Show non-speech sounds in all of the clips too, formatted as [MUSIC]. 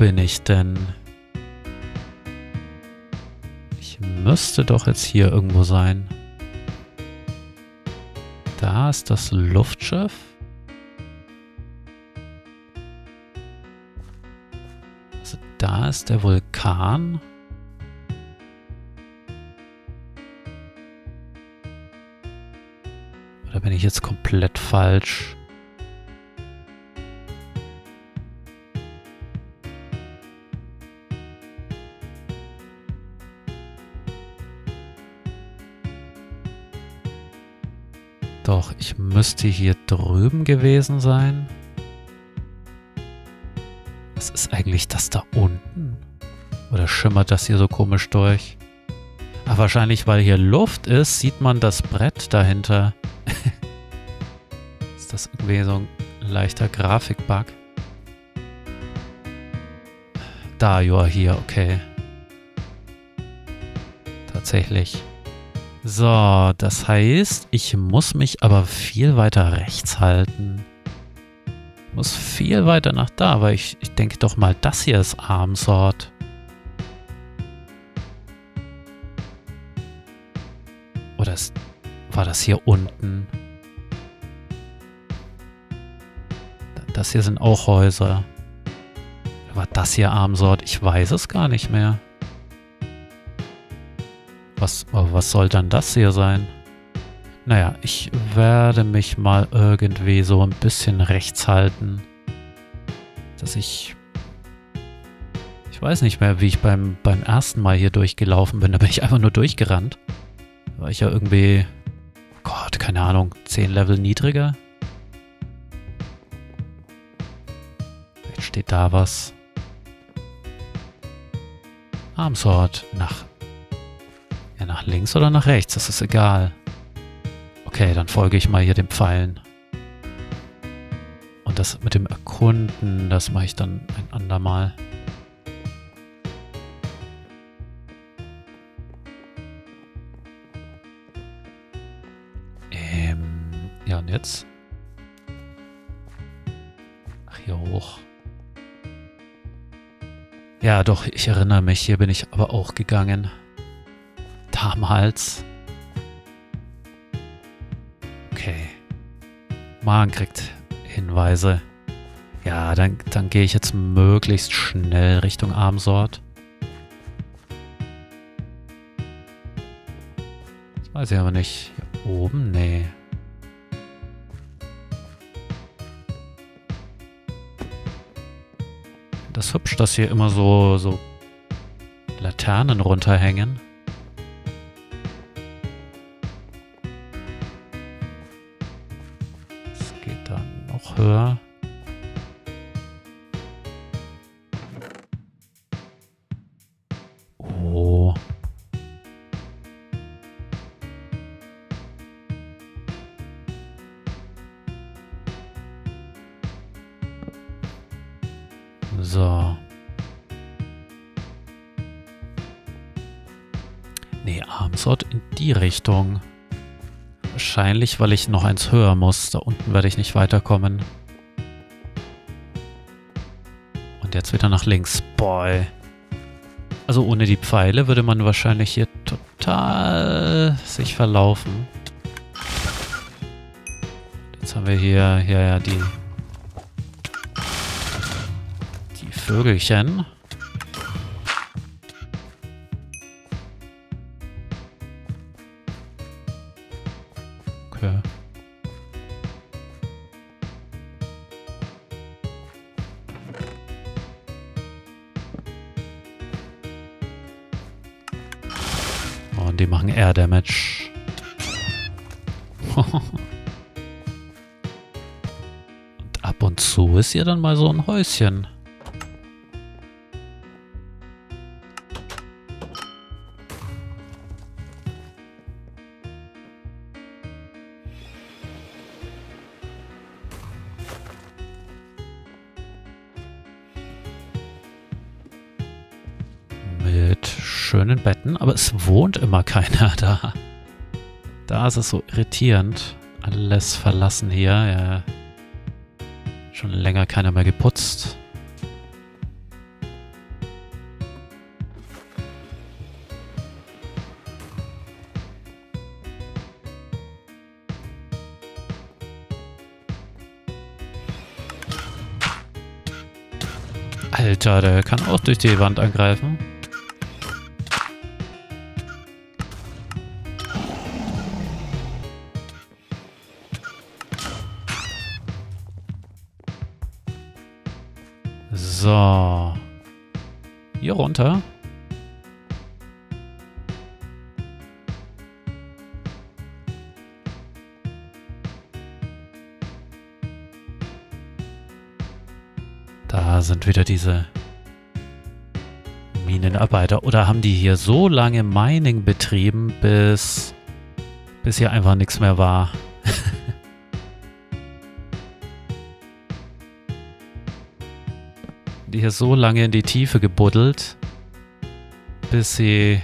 bin ich denn? Ich müsste doch jetzt hier irgendwo sein. Da ist das Luftschiff. Also da ist der Vulkan. Oder bin ich jetzt komplett falsch? Doch, ich müsste hier drüben gewesen sein. Was ist eigentlich das da unten? Oder schimmert das hier so komisch durch? Ach, wahrscheinlich, weil hier Luft ist, sieht man das Brett dahinter. [LAUGHS] ist das irgendwie so ein leichter Grafikbug? Da, ja, hier, okay. Tatsächlich. So, das heißt, ich muss mich aber viel weiter rechts halten. Ich muss viel weiter nach da, weil ich, ich denke doch mal, das hier ist Armsort. Oder ist, war das hier unten? Das hier sind auch Häuser. War das hier Armsort? Ich weiß es gar nicht mehr. Was, was soll dann das hier sein? Naja, ich werde mich mal irgendwie so ein bisschen rechts halten. Dass ich... Ich weiß nicht mehr, wie ich beim, beim ersten Mal hier durchgelaufen bin. Da bin ich einfach nur durchgerannt. Da war ich ja irgendwie... Gott, keine Ahnung, 10 Level niedriger. Vielleicht steht da was. Armsort nach nach links oder nach rechts, das ist egal. Okay, dann folge ich mal hier den Pfeilen. Und das mit dem Erkunden, das mache ich dann ein andermal. Ähm, ja und jetzt? Ach, hier hoch. Ja, doch, ich erinnere mich, hier bin ich aber auch gegangen damals. Okay. Man kriegt Hinweise. Ja, dann, dann gehe ich jetzt möglichst schnell Richtung Armsort. Das weiß ich aber nicht. Hier oben? Nee. Das hübsch, dass hier immer so, so Laternen runterhängen. Höher. Oh. So. Nee, Armsort in die Richtung. Wahrscheinlich, weil ich noch eins höher muss. Da unten werde ich nicht weiterkommen. Und jetzt wieder nach links. Boy. Also ohne die Pfeile würde man wahrscheinlich hier total sich verlaufen. Jetzt haben wir hier, hier ja die, die Vögelchen. Die machen Air Damage. [LAUGHS] und ab und zu ist hier dann mal so ein Häuschen. aber es wohnt immer keiner [LAUGHS] da. Da ist es so irritierend. Alles verlassen hier. Ja. Schon länger keiner mehr geputzt. Alter, der kann auch durch die Wand angreifen. Sind wieder diese Minenarbeiter. Oder haben die hier so lange Mining betrieben, bis, bis hier einfach nichts mehr war? [LAUGHS] die hier so lange in die Tiefe gebuddelt, bis sie...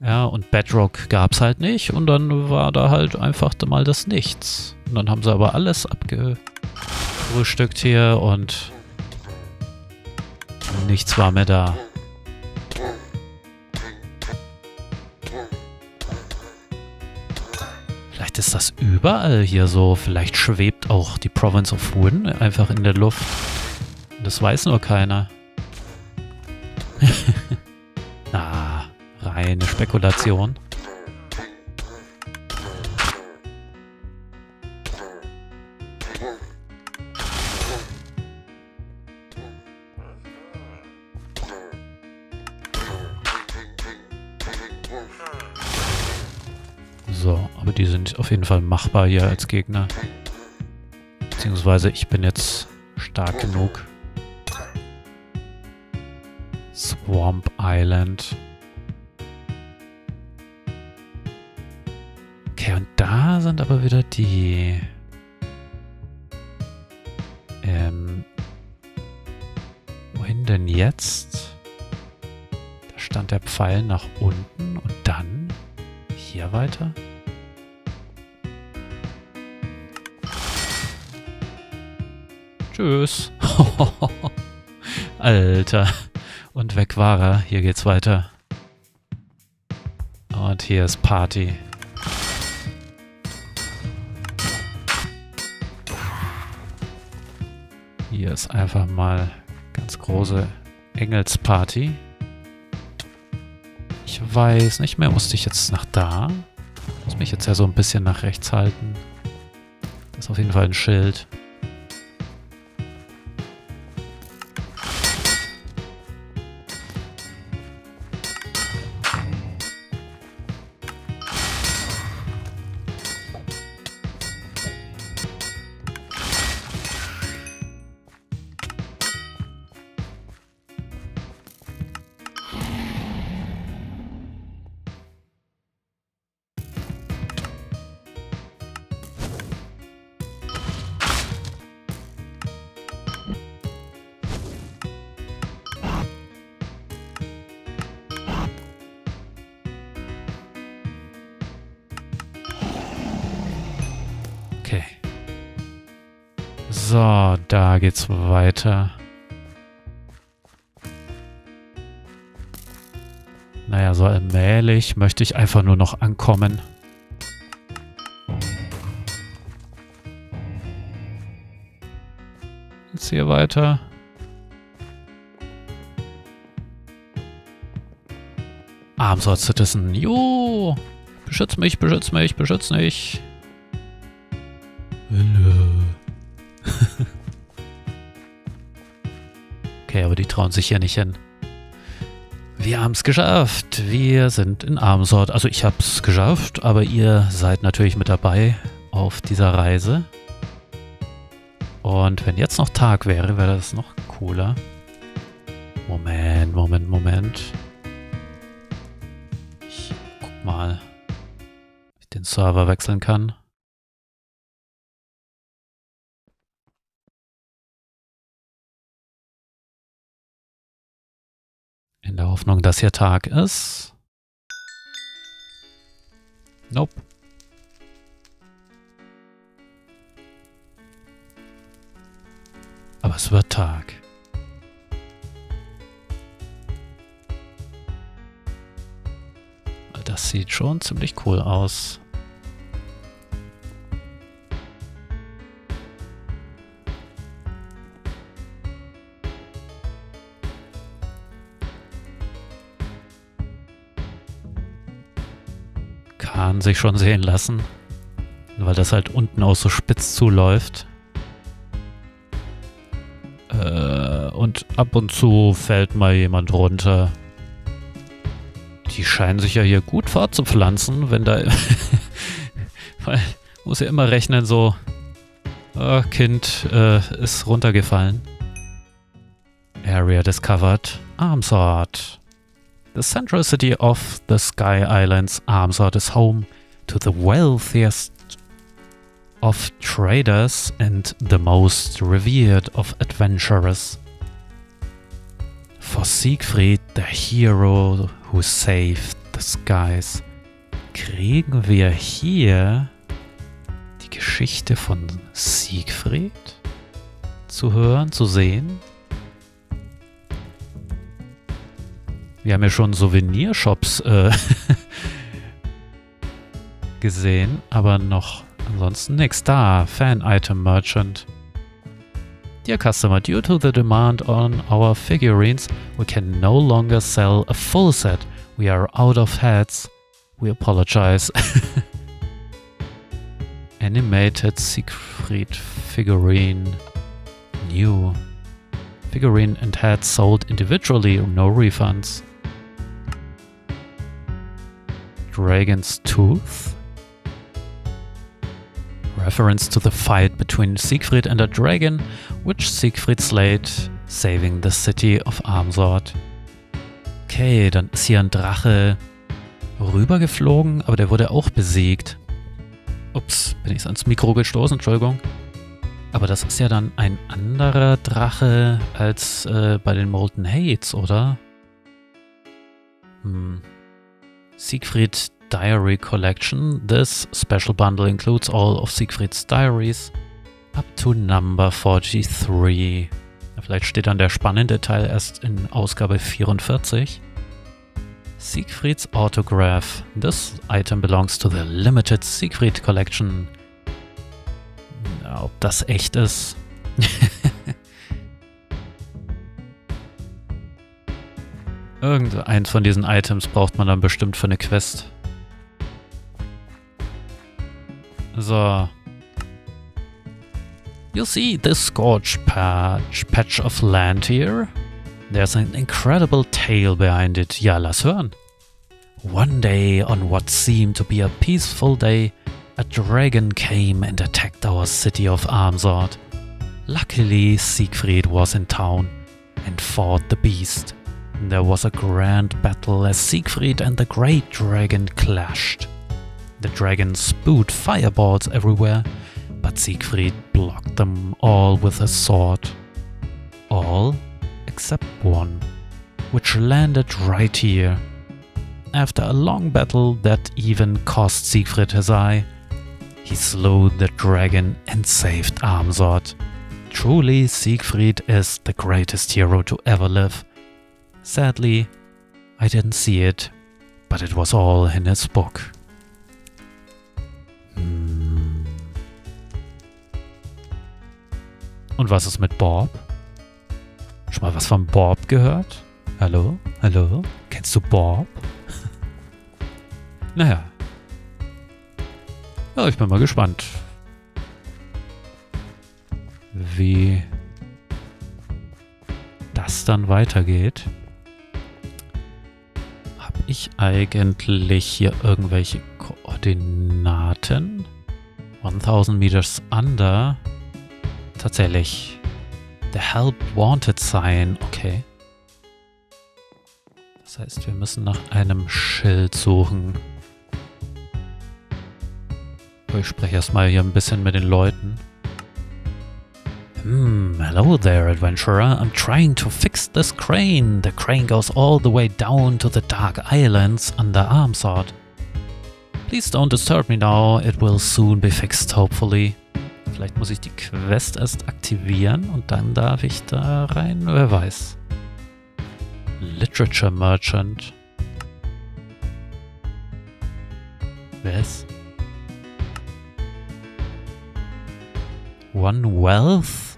Ja, und Bedrock gab es halt nicht und dann war da halt einfach mal das Nichts. Und dann haben sie aber alles abgefrühstückt hier und nichts war mehr da. Vielleicht ist das überall hier so. Vielleicht schwebt auch die Province of Wooden einfach in der Luft. Das weiß nur keiner. [LAUGHS] ah, reine Spekulation. Auf jeden Fall machbar hier als Gegner. Beziehungsweise ich bin jetzt stark genug. Swamp Island. Okay, und da sind aber wieder die... Ähm... Wohin denn jetzt? Da stand der Pfeil nach unten und dann hier weiter? Tschüss. [LAUGHS] Alter. Und weg war er. Hier geht's weiter. Und hier ist Party. Hier ist einfach mal ganz große Engelsparty. Ich weiß nicht mehr, musste ich jetzt nach da? Muss mich jetzt ja so ein bisschen nach rechts halten. Das ist auf jeden Fall ein Schild. So, da geht's weiter. Naja, so allmählich möchte ich einfach nur noch ankommen. Jetzt hier weiter. Armsort Citizen. Jo! Beschütz mich, beschütz mich, beschütz mich. Trauen sich ja nicht hin. Wir haben es geschafft. Wir sind in Armsort. Also ich habe es geschafft, aber ihr seid natürlich mit dabei auf dieser Reise. Und wenn jetzt noch Tag wäre, wäre das noch cooler. Moment, Moment, Moment. Ich guck mal, ob ich den Server wechseln kann. In der Hoffnung, dass hier Tag ist. Nope. Aber es wird Tag. Das sieht schon ziemlich cool aus. Kann sich schon sehen lassen. Weil das halt unten auch so spitz zuläuft. Äh, und ab und zu fällt mal jemand runter. Die scheinen sich ja hier gut fortzupflanzen, wenn da... [LAUGHS] weil muss ja immer rechnen, so... Oh, Kind äh, ist runtergefallen. Area discovered. Armsort. The central city of the Sky Islands, Armsort is home to the wealthiest of traders and the most revered of adventurers. For Siegfried, the hero who saved the skies, kriegen wir hier die Geschichte von Siegfried zu hören, zu sehen. Wir haben ja schon Souvenirshops äh, [LAUGHS] gesehen, aber noch ansonsten nichts da. Fan-Item Merchant. Dear customer, due to the demand on our figurines, we can no longer sell a full set. We are out of heads. We apologize. [LAUGHS] Animated Siegfried figurine. New. Figurine and head sold individually, no refunds. Dragon's Tooth. Reference to the fight between Siegfried and a dragon, which Siegfried slayed, saving the city of Armsort. Okay, dann ist hier ein Drache rübergeflogen, aber der wurde auch besiegt. Ups, bin ich ans Mikro gestoßen, Entschuldigung. Aber das ist ja dann ein anderer Drache als äh, bei den Molten Hates, oder? Hm. Siegfried Diary Collection. This special bundle includes all of Siegfrieds Diaries up to number 43. Vielleicht steht dann der spannende Teil erst in Ausgabe 44. Siegfried's Autograph. This item belongs to the limited Siegfried Collection. Ob das echt ist? [LAUGHS] Irgendeins von diesen Items braucht man dann bestimmt für eine Quest. So. You see this scorched patch, patch of land here? There's an incredible tale behind it. Ja, lass hören. One day, on what seemed to be a peaceful day, a dragon came and attacked our city of Armsort. Luckily, Siegfried was in town and fought the beast. There was a grand battle as Siegfried and the great dragon clashed. The dragon spewed fireballs everywhere, but Siegfried blocked them all with his sword. All except one, which landed right here. After a long battle that even cost Siegfried his eye, he slew the dragon and saved Armsort. Truly, Siegfried is the greatest hero to ever live. Sadly, I didn't see it, but it was all in his book. Hm. Und was ist mit Bob? Schon mal was von Bob gehört? Hallo? Hallo? Kennst du Bob? [LAUGHS] naja. Ja, ich bin mal gespannt, wie das dann weitergeht ich eigentlich hier irgendwelche Koordinaten? 1000 Meters under. Tatsächlich. The Help Wanted Sign. Okay. Das heißt, wir müssen nach einem Schild suchen. Ich spreche erstmal hier ein bisschen mit den Leuten. Hmm, hello there, adventurer. I'm trying to fix this crane. The crane goes all the way down to the Dark Islands under Armsort. Please don't disturb me now. It will soon be fixed, hopefully. Vielleicht muss ich die Quest erst aktivieren und dann darf ich da rein. Wer weiß. Literature Merchant. Ist? One Wealth?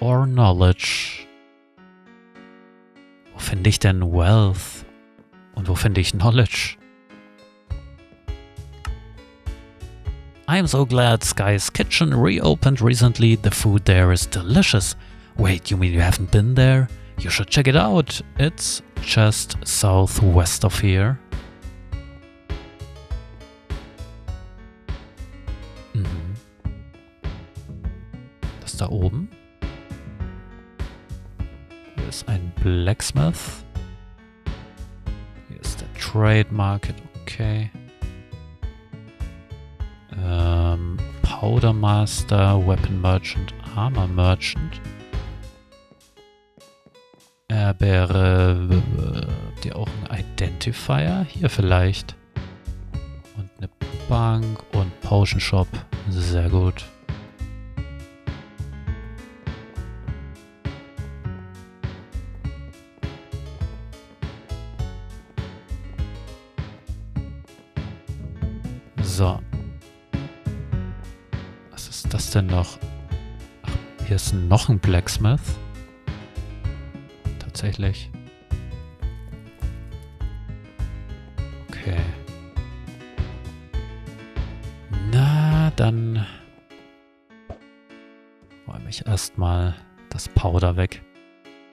Or knowledge? Wo finde ich denn Wealth? Und wo finde ich Knowledge? I'm so glad Sky's Kitchen reopened recently. The food there is delicious. Wait, you mean you haven't been there? You should check it out. It's just southwest of here. Mhm. Das da oben. Blacksmith. Hier ist der Trade Market. Okay. Ähm, Powder Master, Weapon Merchant, Armor Merchant. Er wäre habt ihr auch einen Identifier? Hier vielleicht. Und eine Bank und Potion Shop. Sehr gut. Ist noch ein Blacksmith. Tatsächlich. Okay. Na, dann räume ich erstmal das Powder weg.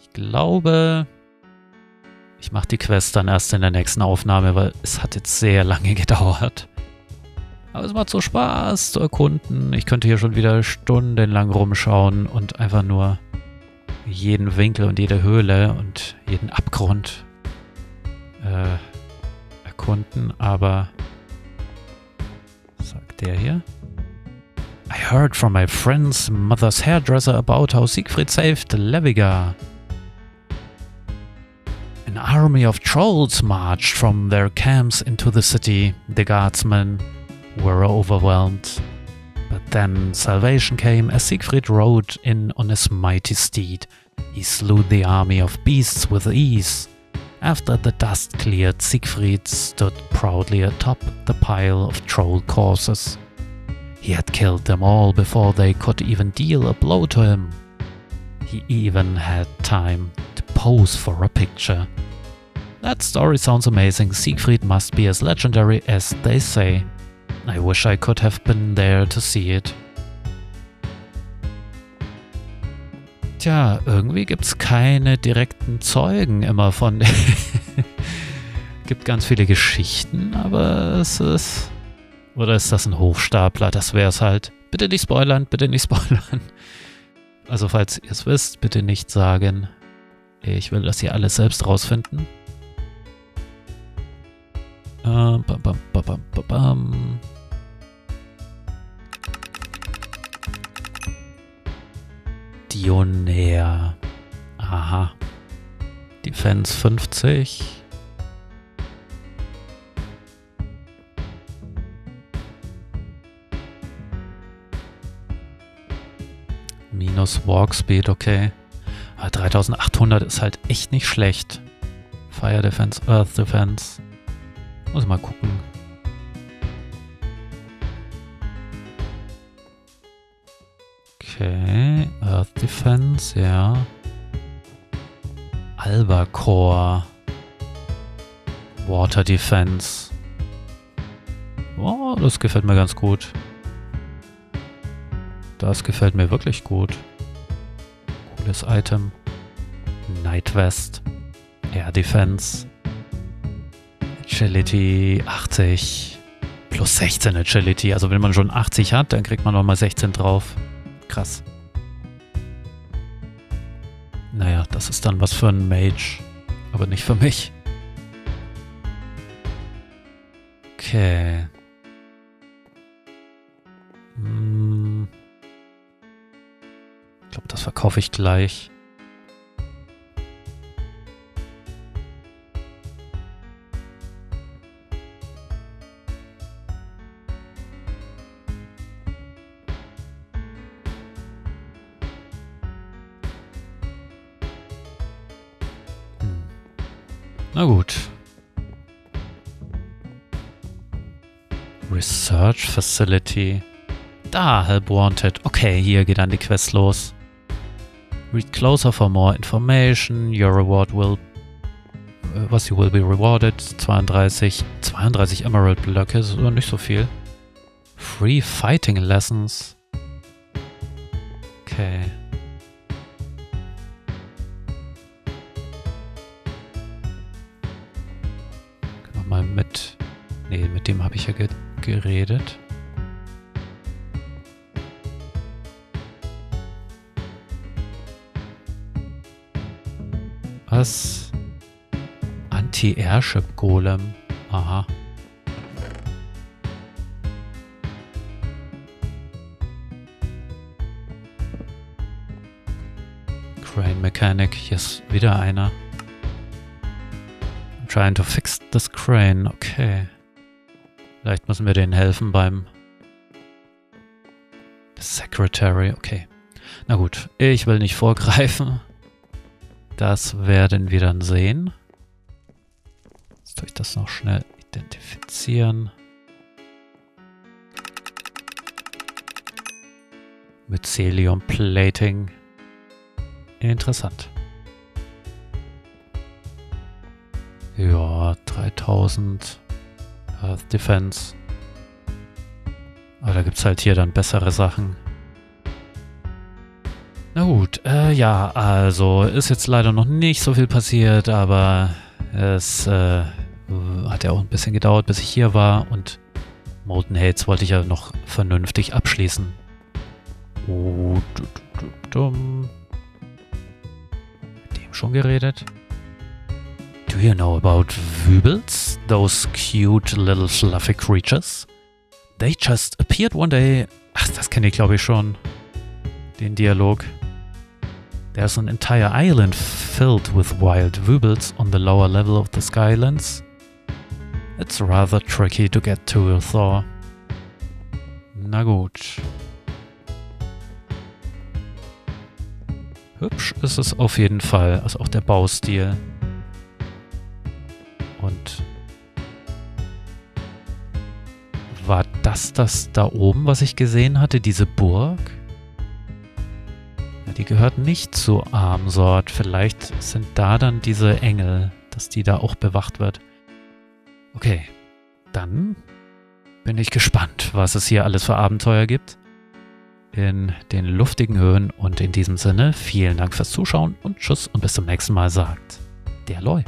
Ich glaube, ich mache die Quest dann erst in der nächsten Aufnahme, weil es hat jetzt sehr lange [LAUGHS] gedauert. Aber es macht so Spaß zu erkunden. Ich könnte hier schon wieder stundenlang rumschauen und einfach nur jeden Winkel und jede Höhle und jeden Abgrund äh, erkunden. Aber was sagt der hier? I heard from my friend's mother's hairdresser about how Siegfried saved Leviga. An army of trolls marched from their camps into the city. The guardsmen were overwhelmed. But then salvation came as Siegfried rode in on his mighty steed. He slew the army of beasts with ease. After the dust cleared, Siegfried stood proudly atop the pile of troll corpses. He had killed them all before they could even deal a blow to him. He even had time to pose for a picture. That story sounds amazing. Siegfried must be as legendary as they say. I wish I could have been there to see it. Tja, irgendwie gibt es keine direkten Zeugen immer von. [LAUGHS] gibt ganz viele Geschichten, aber es ist. Oder ist das ein Hochstapler? Das wäre es halt. Bitte nicht spoilern, bitte nicht [LAUGHS] spoilern. Also, falls ihr es wisst, bitte nicht sagen. Ich will das hier alles selbst rausfinden. Äh, bam, bam, bam, bam, bam. Dionär. Aha. Defense 50. Minus Walk Speed, okay. Aber 3800 ist halt echt nicht schlecht. Fire Defense, Earth Defense. Muss mal gucken. Okay, Earth Defense, ja. Albacore. Water Defense. Oh, das gefällt mir ganz gut. Das gefällt mir wirklich gut. Cooles Item. Night Vest. Air Defense. Agility 80. Plus 16 Agility. Also wenn man schon 80 hat, dann kriegt man nochmal 16 drauf. Krass. Naja, das ist dann was für ein Mage. Aber nicht für mich. Okay. Hm. Ich glaube, das verkaufe ich gleich. Facility. Da, Help Wanted. Okay, hier geht dann die Quest los. Read closer for more information. Your reward will... Uh, was you will be rewarded. 32. 32 Emerald Blöcke, ist aber nicht so viel. Free Fighting Lessons. Okay. Nochmal mit... Nee, mit dem habe ich ja ge geredet. Was? Anti-Airship Golem. Aha. Crane Mechanic. Hier ist wieder einer. I'm trying to fix this crane. Okay. Vielleicht müssen wir denen helfen beim Secretary. Okay. Na gut, ich will nicht vorgreifen. Das werden wir dann sehen. Jetzt tue ich das noch schnell identifizieren. Mycelium Plating. Interessant. Ja, 3000 Earth Defense. Aber da gibt es halt hier dann bessere Sachen. Na gut, äh, ja, also ist jetzt leider noch nicht so viel passiert, aber es äh, hat ja auch ein bisschen gedauert, bis ich hier war und Molten Hates wollte ich ja noch vernünftig abschließen. Oh, du, du, du, Mit dem schon geredet? Do you know about Wübels? Those cute little fluffy creatures? They just appeared one day. Ach, das kenne ich glaube ich schon. Den Dialog. There's an entire island filled with wild Wübels on the lower level of the Skylands. It's rather tricky to get to, Thor. Na gut. Hübsch ist es auf jeden Fall, also auch der Baustil. Und war das das da oben, was ich gesehen hatte, diese Burg? Die gehört nicht zu Armsort. Vielleicht sind da dann diese Engel, dass die da auch bewacht wird. Okay, dann bin ich gespannt, was es hier alles für Abenteuer gibt. In den luftigen Höhen und in diesem Sinne vielen Dank fürs Zuschauen und Tschüss und bis zum nächsten Mal sagt der Loy.